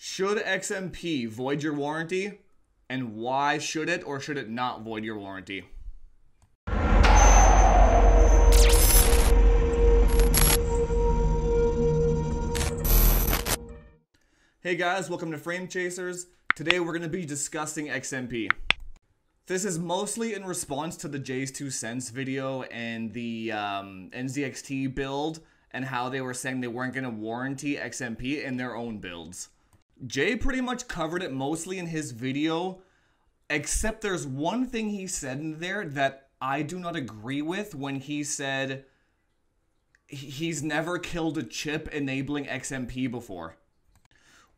Should XMP void your warranty? And why should it or should it not void your warranty? Hey guys, welcome to Frame Chasers. Today we're going to be discussing XMP. This is mostly in response to the JayzTwoCents video and the um, NZXT build and how they were saying they weren't going to warranty XMP in their own builds. Jay pretty much covered it mostly in his video, except there's one thing he said in there that I do not agree with when he said he's never killed a chip enabling XMP before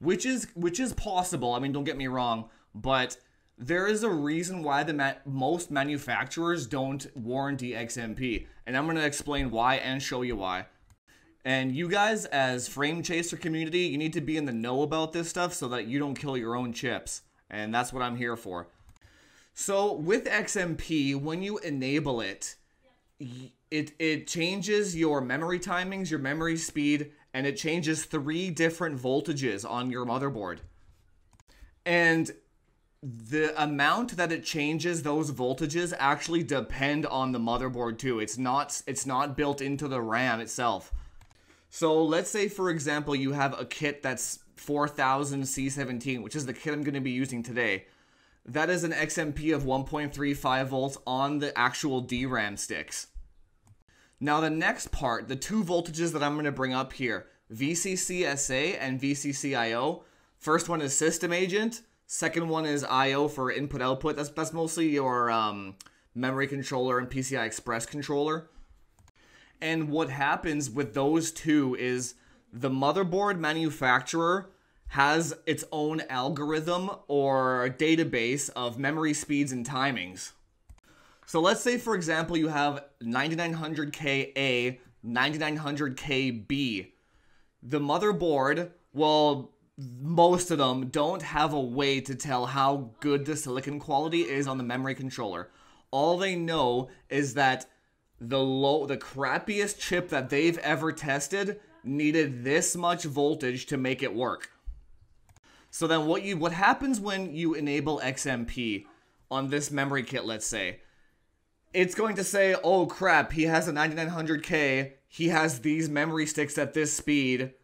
which is which is possible. I mean, don't get me wrong, but there is a reason why the ma- most manufacturers don't warranty XMP, and I'm going to explain why and show you why. And you guys, as frame chaser community, you need to be in the know about this stuff so that you don't kill your own chips, and that's what I'm here for. So with XMP, when you enable it, it it changes your memory timings, your memory speed, and it changes three different voltages on your motherboard. And the amount that it changes those voltages actually depend on the motherboard too. It's not it's not built into the RAM itself. So let's say for example you have a kit that's 4000 C17, which is the kit I'm going to be using today. That is an XMP of 1.35 volts on the actual DRAM sticks. Now the next part, the two voltages that I'm going to bring up here, VCC-SA and VCC-IO. First one is system agent. Second one is I/O for input output. That's that's mostly your um, memory controller and PCI Express controller. And what happens with those two is the motherboard manufacturer has its own algorithm or database of memory speeds and timings. So let's say, for example, you have 9900KA, 9900KB. The motherboard, well, most of them don't have a way to tell how good the silicon quality is on the memory controller. All they know is that the low, the crappiest chip that they've ever tested needed this much voltage to make it work. So then what you what happens when you enable XMP on this memory kit, let's say, it's going to say, oh crap, he has a 9900K, he has these memory sticks at this speed.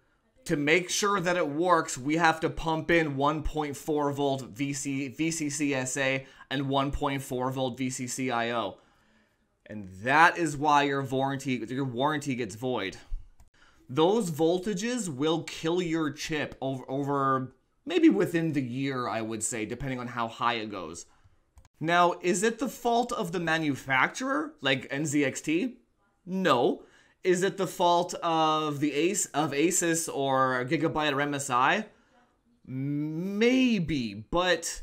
To make sure that it works, we have to pump in 1.4 volt VC, VCCSA and 1.4 volt VCCIO. And that is why your warranty your warranty gets void. Those voltages will kill your chip over, over maybe within the year, I would say, depending on how high it goes. Now, is it the fault of the manufacturer, like NZXT? No. Is it the fault of the Ace of Asus or Gigabyte or MSI? Maybe, but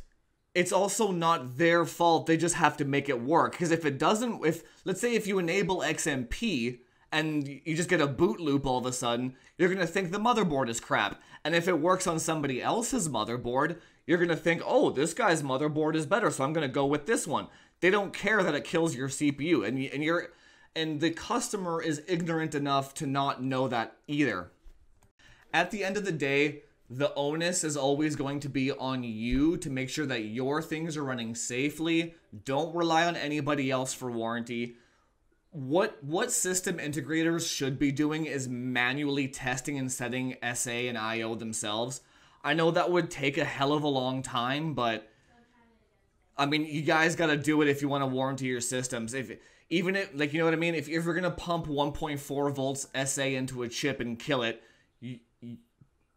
it's also not their fault. They just have to make it work. Because if it doesn't, if let's say if you enable XMP and you just get a boot loop all of a sudden, you're gonna think the motherboard is crap. And if it works on somebody else's motherboard, you're going to think, oh, this guy's motherboard is better, so I'm going to go with this one. They don't care that it kills your CPU, and, and you're and the customer is ignorant enough to not know that either. At the end of the day, the onus is always going to be on you to make sure that your things are running safely. Don't rely on anybody else for warranty. What what system integrators should be doing is manually testing and setting SA and IO themselves. I know that would take a hell of a long time, but I mean, you guys got to do it if you want to warranty your systems. If even if like you know what I mean, if, if you're gonna pump 1.4 volts SA into a chip and kill it, you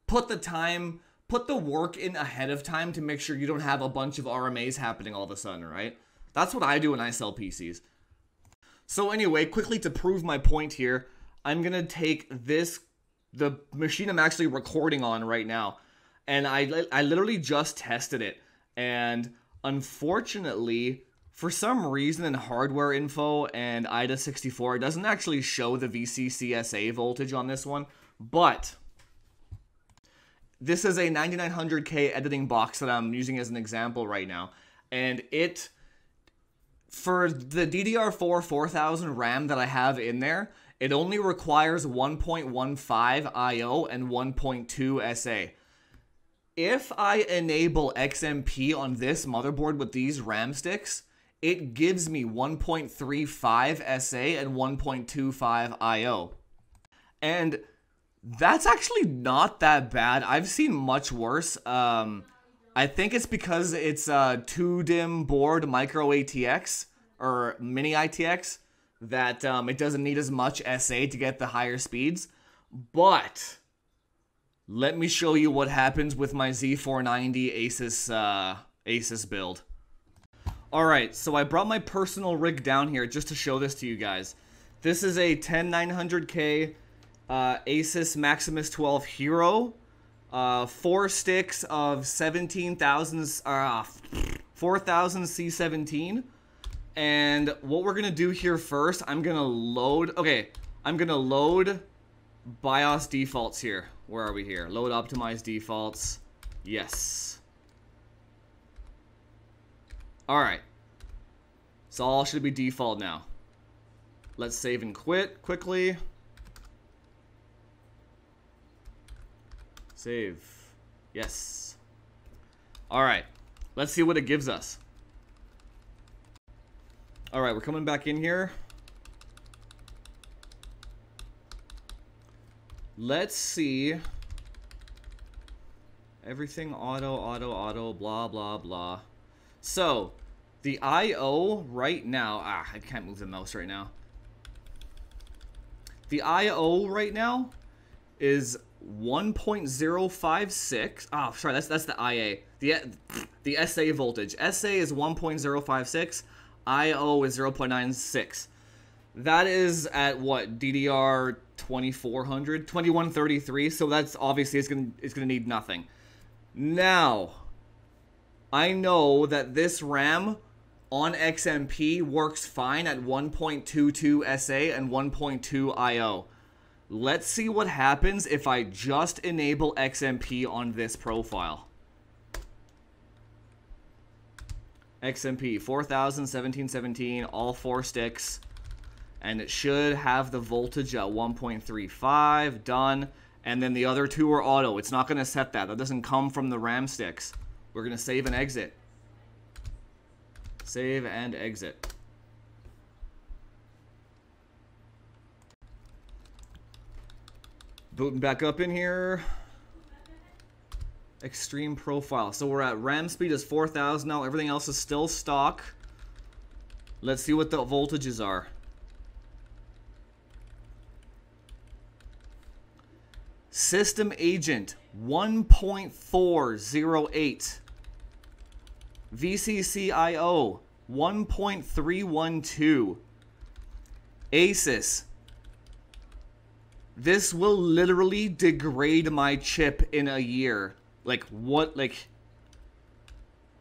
put the time, put the work in ahead of time to make sure you don't have a bunch of RMAs happening all of a sudden, right? That's what I do when I sell PCs. So anyway, quickly to prove my point here, I'm gonna take this, the machine I'm actually recording on right now and I I literally just tested it, and unfortunately, for some reason in hardware info and AIDA64, it doesn't actually show the VCCSA voltage on this one, but this is a 9900K editing box that I'm using as an example right now, and it for the DDR4 4000 RAM that I have in there, it only requires 1.15 IO and 1.2 SA if I enable XMP on this motherboard with these RAM sticks, it gives me 1.35 SA and 1.25 IO. And that's actually not that bad. I've seen much worse. Um, I think it's because it's a two DIMM board micro ATX or mini ITX that um, it doesn't need as much SA to get the higher speeds. But let me show you what happens with my Z490 Asus uh, Asus build. Alright, so I brought my personal rig down here just to show this to you guys. This is a 10900K uh, Asus Maximus 12 Hero. Uh, four sticks of 17,000, uh, 4,000 C17. And what we're going to do here first, I'm going to load, okay, I'm going to load BIOS defaults here. Where are we here? Load optimize defaults. Yes. Alright. So all should be default now. Let's save and quit quickly. Save. Yes. Alright. Let's see what it gives us. Alright, we're coming back in here. Let's see. Everything auto, auto, auto, blah, blah, blah. So, the I.O. right now... Ah, I can't move the mouse right now. The I.O. right now is 1.056. Ah, oh, sorry, that's that's the IA. The the SA voltage. SA is 1.056. IO is 0.96. That is at what DDR 2400, 2133. So that's obviously it's gonna it's gonna need nothing. Now, I know that this RAM on XMP works fine at 1.22 SA and 1.2 IO. Let's see what happens if I just enable XMP on this profile. XMP, 4000, 1717, all four sticks. And it should have the voltage at 1.35, done. And then the other two are auto. It's not going to set that. That doesn't come from the RAM sticks. We're going to save and exit. Save and exit. Booting back up in here. Extreme profile. So we're at RAM speed is 4,000 now. Everything else is still stock. Let's see what the voltages are. System agent 1.408. VCCIO 1.312. Asus this will literally degrade my chip in a year. Like, what, like,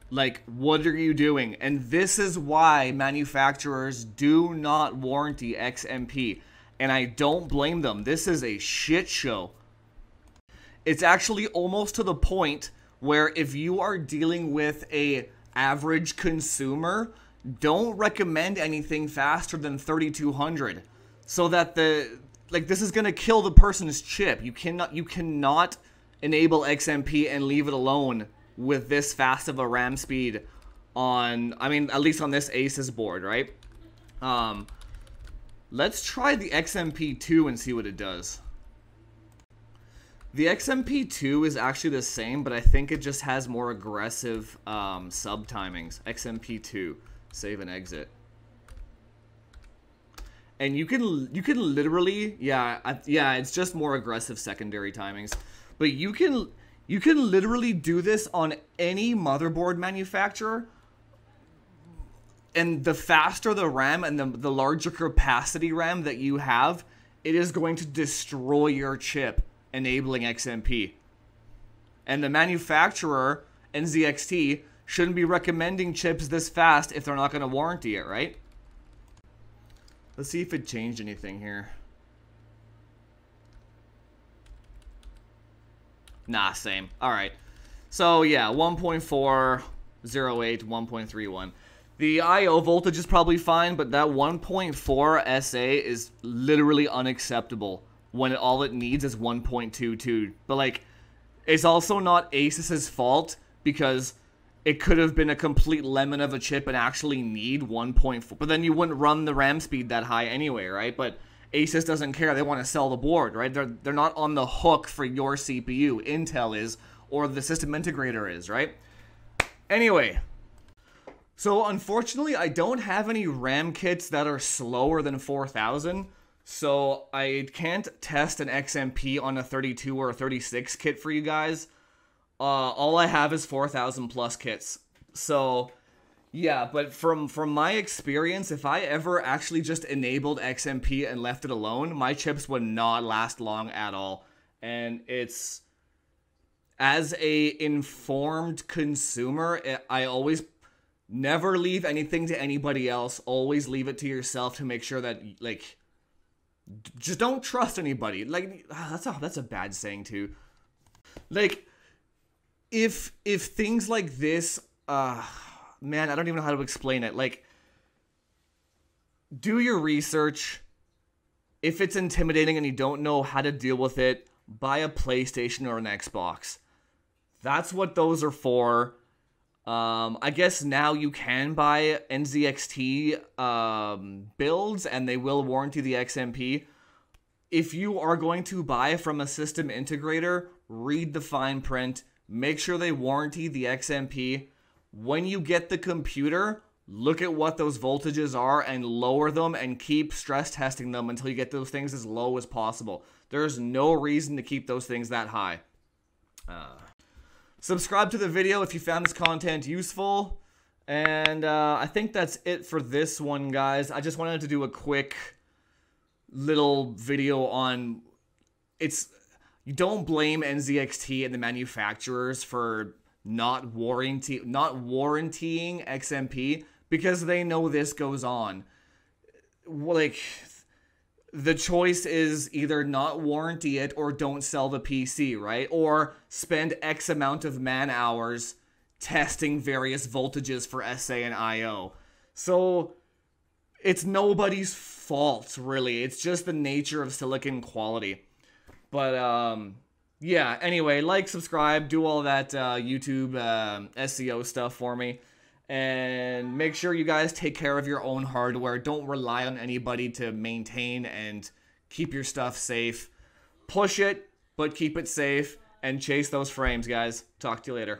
like, what are you doing? And this is why manufacturers do not warranty XMP. And I don't blame them. This is a shit show. It's actually almost to the point where if you are dealing with a average consumer, don't recommend anything faster than 3200 so that the like this is gonna kill the person's chip. You cannot you cannot enable XMP and leave it alone with this fast of a RAM speed on I mean at least on this Asus board, right? Um let's try the XMP2 and see what it does. The XMP2 is actually the same, but I think it just has more aggressive um, sub timings. XMP2, save and exit and you can you can literally yeah I, yeah it's just more aggressive secondary timings. But you can you can literally do this on any motherboard manufacturer. And the faster the RAM and the, the larger capacity RAM that you have it is going to destroy your chip enabling XMP and the manufacturer NZXT shouldn't be recommending chips this fast if they're not going to warranty it right Let's see if it changed anything here. Nah, same. Alright. So, yeah, 1.408, 1.31. The I.O. voltage is probably fine, but that 1.4 SA is literally unacceptable when all it needs is 1.22. But, like, It's also not Asus's fault because it could have been a complete lemon of a chip and actually need 1.4. But then you wouldn't run the RAM speed that high anyway, right? But Asus doesn't care. They want to sell the board, right? They're they're not on the hook for your CPU. Intel is or the system integrator is, right? Anyway, so unfortunately, I don't have any RAM kits that are slower than 4000. So I can't test an XMP on a 32 or a 36 kit for you guys. Uh, all I have is 4000 plus kits. So yeah, but from from my experience, if I ever actually just enabled XMP and left it alone, my chips would not last long at all. And it's as a informed consumer, I always never leave anything to anybody else. Always leave it to yourself to make sure that like just don't trust anybody. Like ah, that's a that's a bad saying too. Like if if things like this uh man, I don't even know how to explain it. Like do your research. If it's intimidating and you don't know how to deal with it, buy a PlayStation or an Xbox. That's what those are for. Um, I guess now you can buy NZXT um, builds and they will warranty the XMP. If you are going to buy from a system integrator, read the fine print. Make sure they warranty the XMP. When you get the computer, look at what those voltages are and lower them and keep stress testing them until you get those things as low as possible. There's no reason to keep those things that high. Uh, subscribe to the video if you found this content useful. And uh, I think that's it for this one, guys. I just wanted to do a quick little video on it's you don't blame NZXT and the manufacturers for not warranty not warrantying XMP because they know this goes on. Like the choice is either not warranty it or don't sell the PC, right? Or spend X amount of man hours testing various voltages for SA and IO. So it's nobody's fault, really. It's just the nature of silicon quality. But um yeah, anyway, like, subscribe, do all that uh, YouTube uh, um, SEO stuff for me and make sure you guys take care of your own hardware. Don't rely on anybody to maintain and keep your stuff safe. Push it, but keep it safe and chase those frames, guys. Talk to you later.